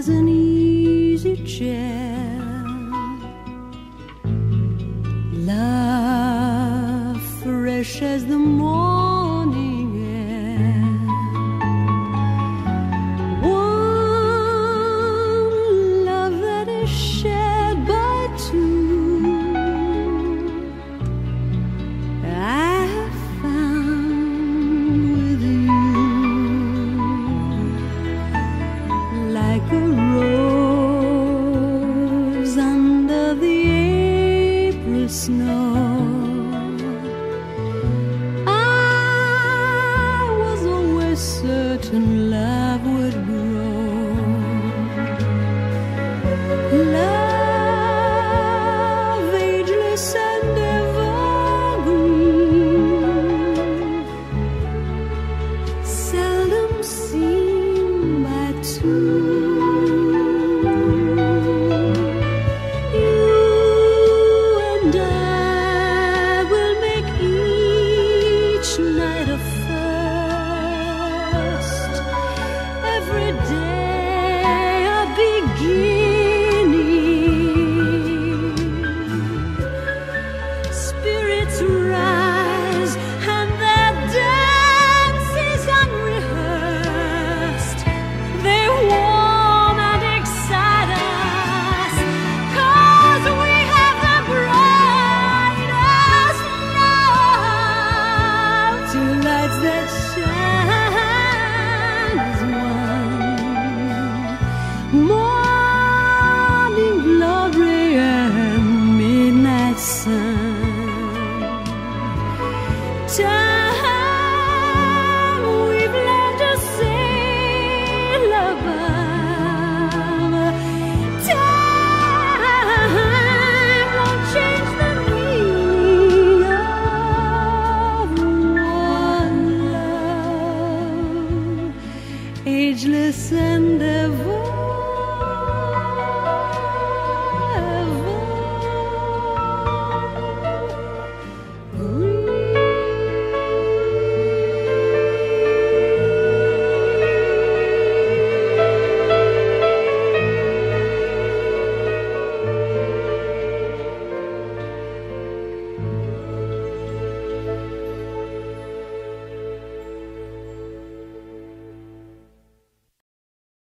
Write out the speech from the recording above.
As an easy chair. Love fresh as the morning. Love would grow. 这